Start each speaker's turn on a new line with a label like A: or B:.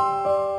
A: you